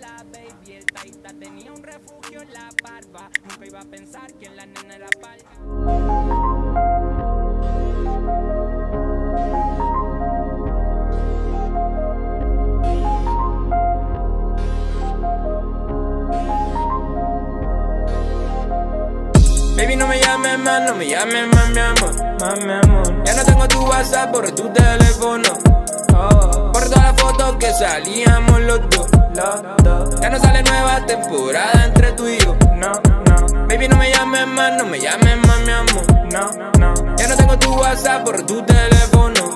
la baby, el taita tenía un refugio en la barba. Nunca iba a pensar que en la nena era palga. Baby, no me llames más, no me llames más, mi amor, más, mi amor. Ya no tengo tu WhatsApp por tu teléfono. Oh, por todas las fotos que salíamos los dos. Ya no sale nueva temporada entre tú y yo. No, no. Baby, no me llames más, no me llames más, mi amor. No, no. Ya no tengo tu WhatsApp por tu teléfono.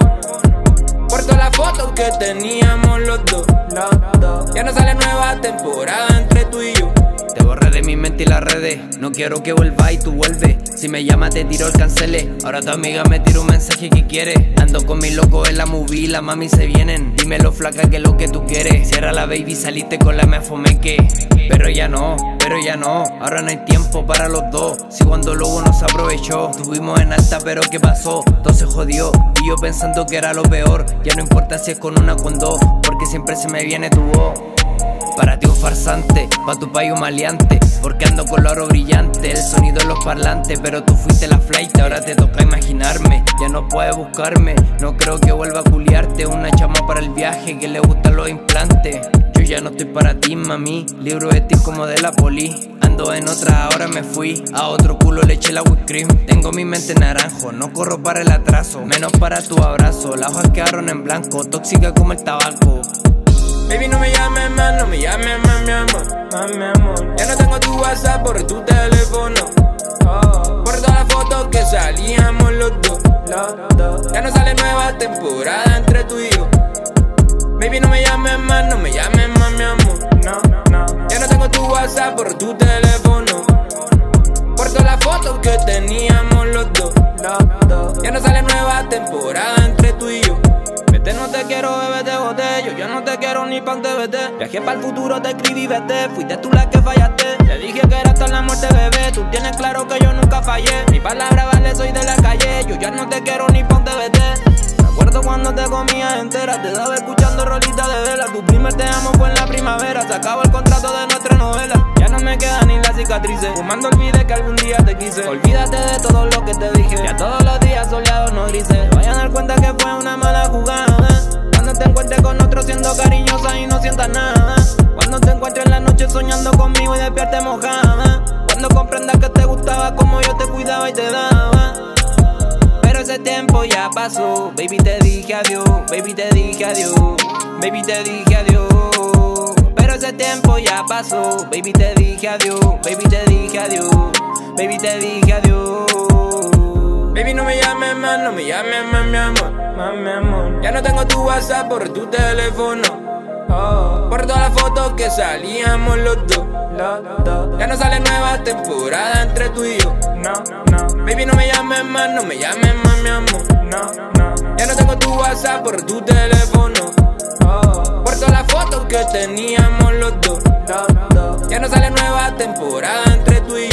Por todas las fotos que teníamos los dos. Los dos. Ya no sale nueva temporada entre tú y yo. Te borré de mi y las redes. No quiero que vuelva y tú vuelves. Si me llamas, te tiro el cancele. Ahora tu amiga me tira un mensaje que quiere. Ando con mi loco en la movie, la mami se vienen. Dímelo, flaca, que es lo que tú quieres. Si era la baby, saliste con la me que Pero ya no, pero ya no. Ahora no hay tiempo para los dos. Si cuando luego nos aprovechó. Estuvimos en alta, pero ¿qué pasó? Todo se jodió. Y yo pensando que era lo peor. Ya no importa si es con una o con dos. Porque siempre se me viene tu voz. Para ti un farsante, pa' tu un maleante Porque ando con oro brillante, el sonido de los parlantes Pero tú fuiste la flight, ahora te toca imaginarme. Ya no puedes buscarme, no creo que vuelva a culiarte. Una chama para el viaje que le gustan los implantes. Yo ya no estoy para ti, mami. Libro de ti como de la poli. Ando en otra, ahora me fui. A otro culo le eché la whipped cream. Tengo mi mente naranjo, no corro para el atraso. Menos para tu abrazo, las hojas quedaron en blanco Tóxica como el tabaco. Baby, no me más, no me llames más, mi amor, más, mi amor. Ya no tengo tu WhatsApp por tu teléfono. Oh, por todas las fotos que salíamos los dos. Ya no sale nueva temporada entre tú y yo. Baby, no me llames más, no me llames más, mi amor. No, no. Ya no tengo tu WhatsApp por tu teléfono. Por todas las fotos que teníamos los dos, los dos. Ya no sale nueva temporada entre quiero, bebé, te boté. Yo ya no te quiero ni pa' te vete. Viajé para el futuro, te escribí, vete. Fuiste tú la que fallaste. Te dije que era hasta la muerte, bebé. Tú tienes claro que yo nunca fallé. Mi palabra vale, soy de la calle. Yo ya no te quiero ni pa' te vete. Me acuerdo cuando te comías entera. Te daba escuchando rolitas de vela. Tu primer te amo fue en la primavera. Se acabó el contrato de nuestra novela. Ya no me quedan ni las Fumando olvide que algún día te quise. Olvídate de todo lo que te dije. Ya todos los días soleados no grises. Vayan a dar cuenta que fue una mala jugada. Cuando te encuentres con otro siendo cariñosa y no sientas nada. Cuando te encuentres en la noche soñando conmigo y despierte mojada. Cuando comprendas que te gustaba como yo te cuidaba y te daba. Pero ese tiempo ya pasó. Baby, te dije adiós. Baby, te dije adiós. Baby, te dije adiós. Pero ese tiempo ya pasó. Baby, te dije adiós. Baby, te dije adiós. Baby, te dije adiós. Baby, no me llames más, no me llames más, mi amor, más, mi amor. Ya no tengo tu WhatsApp por tu teléfono. Oh, por todas las fotos que salíamos los dos, los dos. Ya no sale nueva temporada entre tú y yo. No, no. Baby, no me llames más, no me llames más, mi amor. No, no. Ya no tengo tu WhatsApp por tu teléfono. Oh, por todas las fotos que teníamos Ya no sale nueva temporada entre tú y.